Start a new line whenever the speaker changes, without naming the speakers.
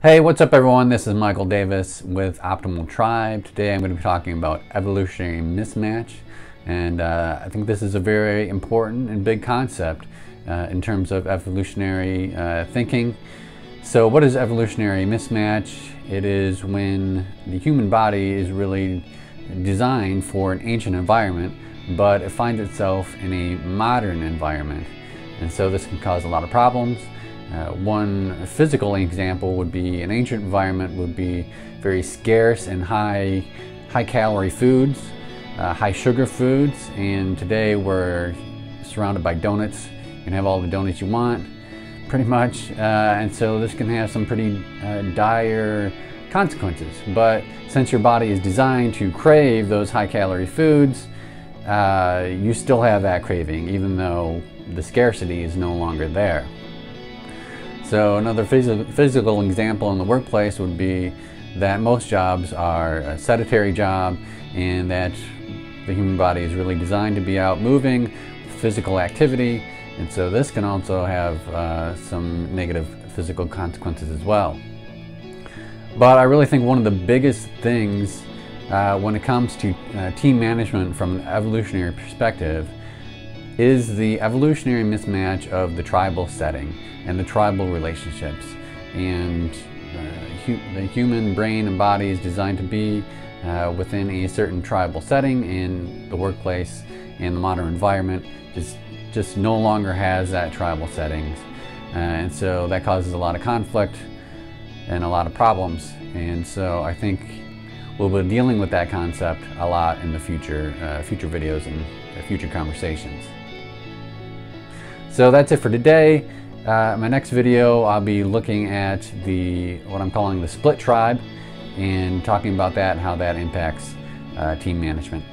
Hey, what's up everyone? This is Michael Davis with Optimal Tribe. Today I'm going to be talking about evolutionary mismatch and uh, I think this is a very important and big concept uh, in terms of evolutionary uh, thinking. So what is evolutionary mismatch? It is when the human body is really designed for an ancient environment but it finds itself in a modern environment and so this can cause a lot of problems. Uh, one physical example would be an ancient environment would be very scarce and high, high calorie foods, uh, high sugar foods, and today we're surrounded by donuts. You can have all the donuts you want, pretty much, uh, and so this can have some pretty uh, dire consequences. But since your body is designed to crave those high calorie foods, uh, you still have that craving, even though the scarcity is no longer there. So another phys physical example in the workplace would be that most jobs are a sedentary job and that the human body is really designed to be out moving, physical activity, and so this can also have uh, some negative physical consequences as well. But I really think one of the biggest things uh, when it comes to uh, team management from an evolutionary perspective is the evolutionary mismatch of the tribal setting and the tribal relationships. And uh, hu the human brain and body is designed to be uh, within a certain tribal setting in the workplace and the modern environment just, just no longer has that tribal settings. Uh, and so that causes a lot of conflict and a lot of problems. And so I think we'll be dealing with that concept a lot in the future, uh, future videos and uh, future conversations. So that's it for today. Uh, my next video, I'll be looking at the what I'm calling the split tribe and talking about that and how that impacts uh, team management.